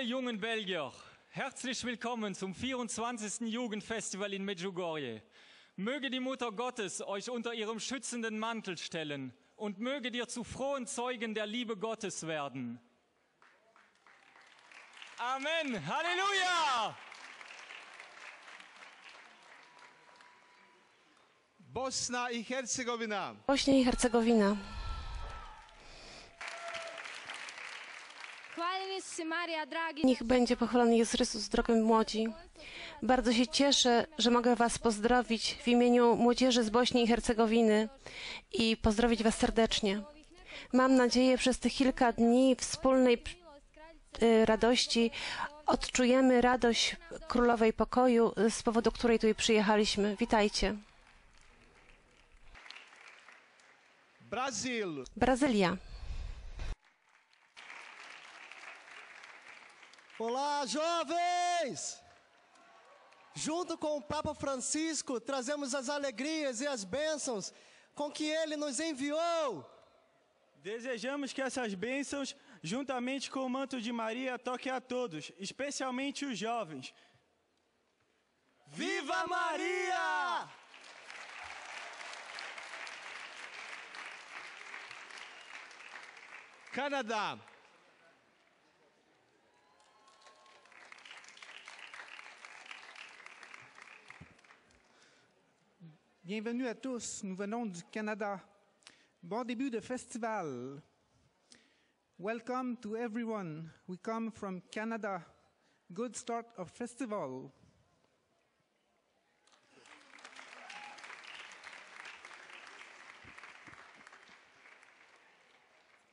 alle jungen Belgier, herzlich willkommen zum 24. Jugendfestival in Medjugorje. Möge die Mutter Gottes euch unter ihrem schützenden Mantel stellen und möge dir zu frohen Zeugen der Liebe Gottes werden. Amen. Halleluja. Bosna i Hercegovina. Bośnia i Hercegowina. Niech będzie pochwalony Jezus Chrystus, drogi młodzi. Bardzo się cieszę, że mogę Was pozdrowić w imieniu młodzieży z Bośni i Hercegowiny i pozdrowić Was serdecznie. Mam nadzieję, przez tych kilka dni wspólnej y, radości odczujemy radość Królowej Pokoju, y, z powodu której tutaj przyjechaliśmy. Witajcie. Brazylia. Olá, jovens! Junto com o Papa Francisco, trazemos as alegrias e as bênçãos com que ele nos enviou. Desejamos que essas bênçãos, juntamente com o manto de Maria, toquem a todos, especialmente os jovens. Viva Maria! Canadá. Bienvenue à tous, nous venons du Canada. Bon début de festival. Welcome to everyone. We come from Canada. Good start of festival.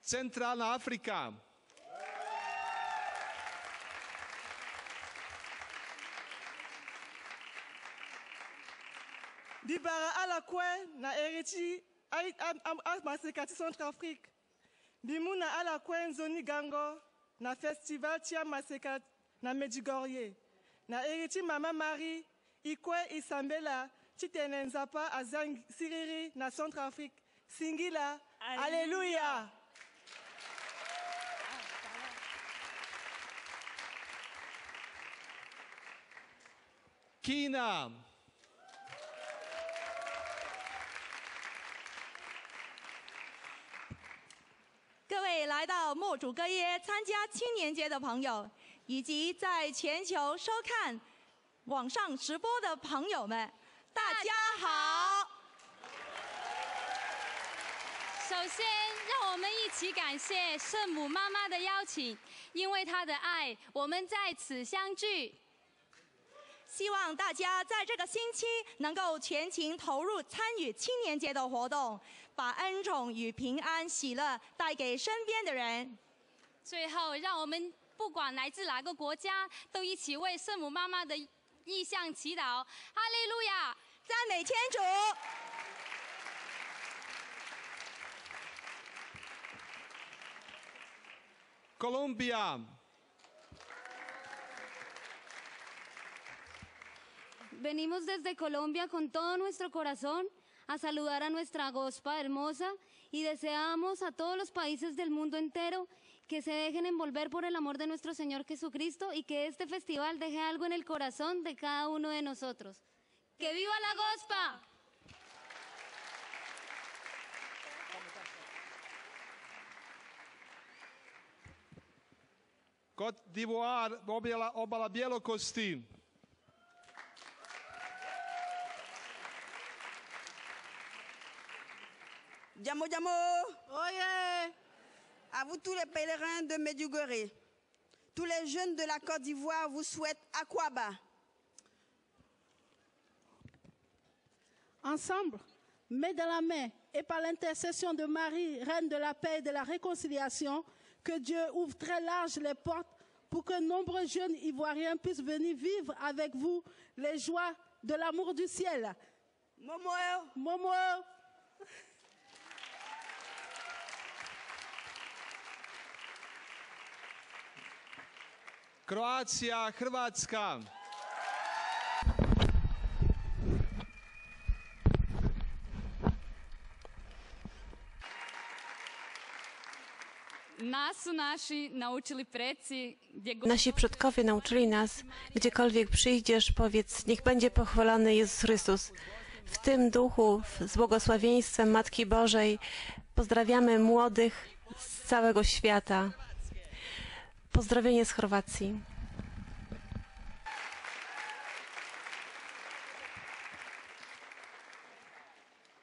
Centralna África. libara ala kue na iri ti amaseka ti centrafrique. Mbi mû na ala kue nzoni gango na festival ti amaseka na medjugorje na iri ti mama mari e kue e sambela ti tene nzapa azangi siriri na centrafrique. Singila alleluya kina. 各位来到墨主歌耶参加青年节的朋友，以及在全球收看网上直播的朋友们，大家好！首先，让我们一起感谢圣母妈妈的邀请，因为她的爱，我们在此相聚。希望大家在这个星期能够全情投入参与青年节的活动，把恩宠与平安喜乐带给身边的人。最后，让我们不管来自哪个国家，都一起为圣母妈妈的意向祈祷。哈利路亚！赞美天主！Colômbia. Venimos desde Colombia con todo nuestro corazón a saludar a nuestra gospa hermosa y deseamos a todos los países del mundo entero que se dejen envolver por el amor de nuestro Señor Jesucristo y que este festival deje algo en el corazón de cada uno de nosotros. ¡Que viva la gospa! Côte d'Ivoire, obala, Djamo Djamo Oye. À vous tous les pèlerins de Medjugorje, tous les jeunes de la Côte d'Ivoire vous souhaitent Aquaba. Ensemble, main dans la main, et par l'intercession de Marie, Reine de la paix et de la réconciliation, que Dieu ouvre très large les portes pour que nombreux jeunes Ivoiriens puissent venir vivre avec vous les joies de l'amour du ciel. Momo. Momo Gdje god Nasi przodkowie nauczyli nas, gdziekolwiek przyjdziesz, powiedz, niech będzie pochwalony Jezus Chrystus. W tym duchu, z błogosławieństwem Matki Bożej, pozdrawiamy młodych z całego świata. Pozdrowienie z Chorwacji.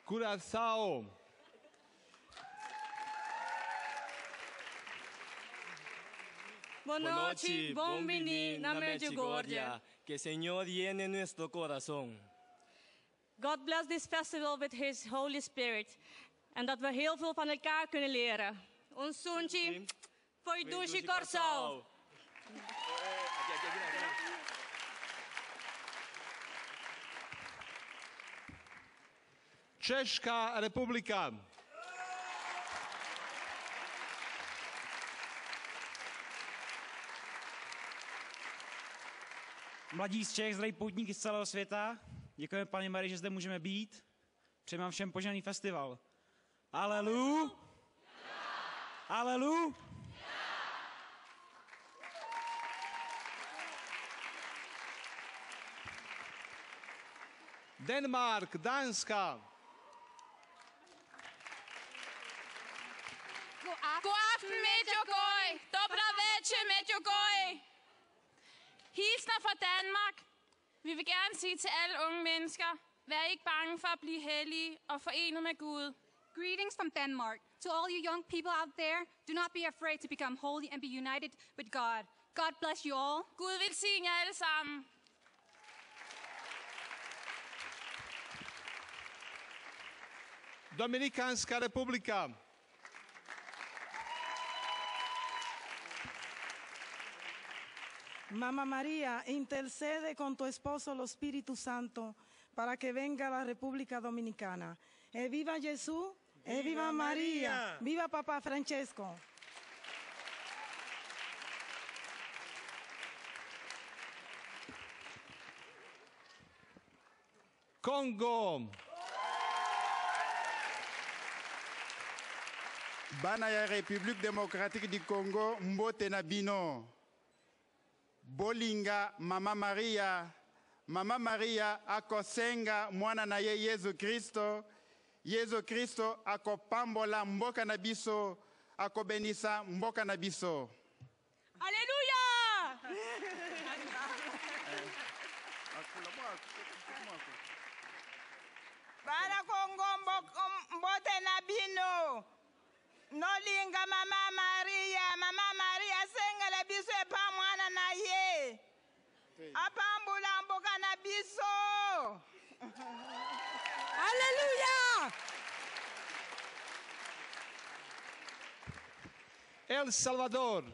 Curaçao. Buenas noches, bombini na Medjugorje. Que Señor llene nuestro corazón. God bless this festival with His Holy Spirit. En dat we heel veel van elkaar kunnen leren. Ons Sunchi, voor Dushi Corso. Czeszka Republika. Mladí z Čech, zdraví poutníky z celého světa. Děkujeme paní Marii, že zde můžeme být. Přeji vám všem požehnaný festival. Alelu. Alelu. Denmark, Danska. God aften, Medjugorje! Dobra večer, Medjugorje! Hilsner fra Danmark. Vi vil gerne sige til alle unge mennesker, vær ikke bange for at blive hellige og forenet med Gud. Greetings from Denmark. To all you young people out there, do not be afraid to become holy and be united with God. God bless you all. Gud velsigne jer alle sammen. Dominikanska Republika. Mamá María, intercede con tu esposo, el Espíritu Santo, para que venga la República Dominicana. Eh, viva Jesús, eh, viva Viva María, María. viva Papá Francesco. Congo. Bana ya république démocratique du congo mbote na bino bolinga mama maria mama maria akosenga mwana na ye yezu kristo yezu kristo akopambola mboka na biso akobenisa mboka na biso Alléluia! Nolinga mama Maria, mama Maria sengele biso epa mwana na ye. Apambula mboka na biso. Alléluia! El Salvador.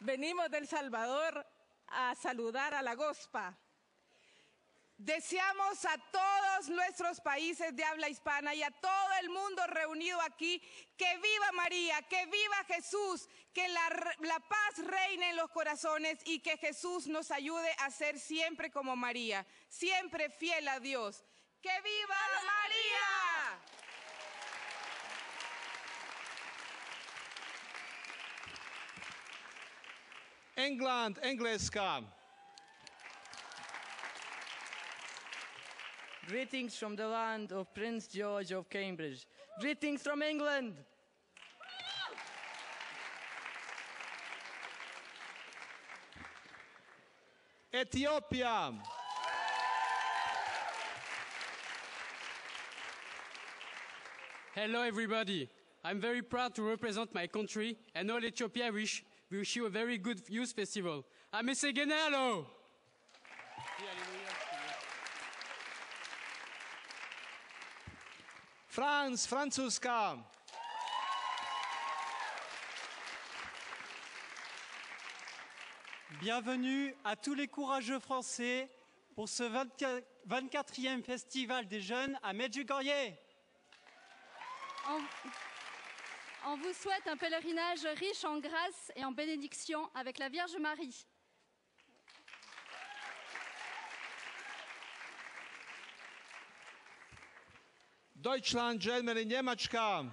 Venimos del Salvador a saludar a la Gospa. Deseamos a todos nuestros países de habla hispana y a todo el mundo reunido aquí que viva María, que viva Jesús, que la, paz reine en los corazones y que Jesús nos ayude a ser siempre como María, siempre fiel a Dios. ¡Que viva María! England, Engleska. Greetings from the land of Prince George of Cambridge. Greetings from England. Ethiopia. Hello, everybody. I'm very proud to represent my country and all Ethiopia wish we wish you a very good youth festival. Amesegenalo! France, Francuska. Bienvenue à tous les courageux Français pour ce 24 24e Festival des jeunes à Medjugorje. On, on vous souhaite un pèlerinage riche en grâce et en bénédiction avec la Vierge Marie. Deutschland, Germany, Niemaczka.